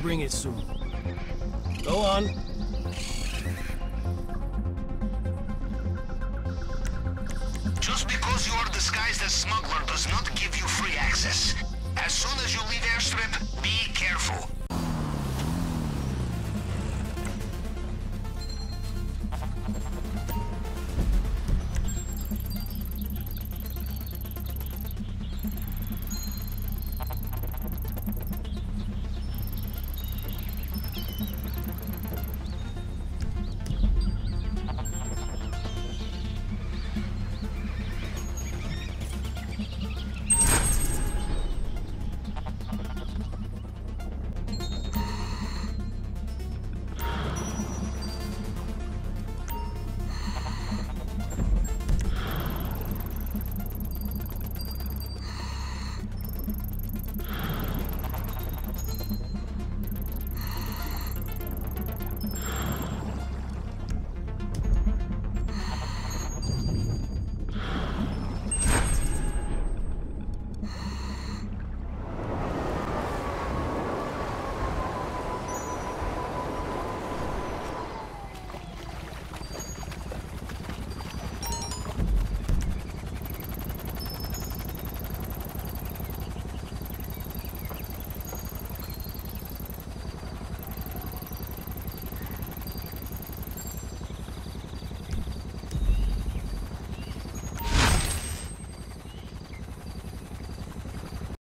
bring it soon. Go on. Just because you are disguised as smuggler does not give you free access. As soon as you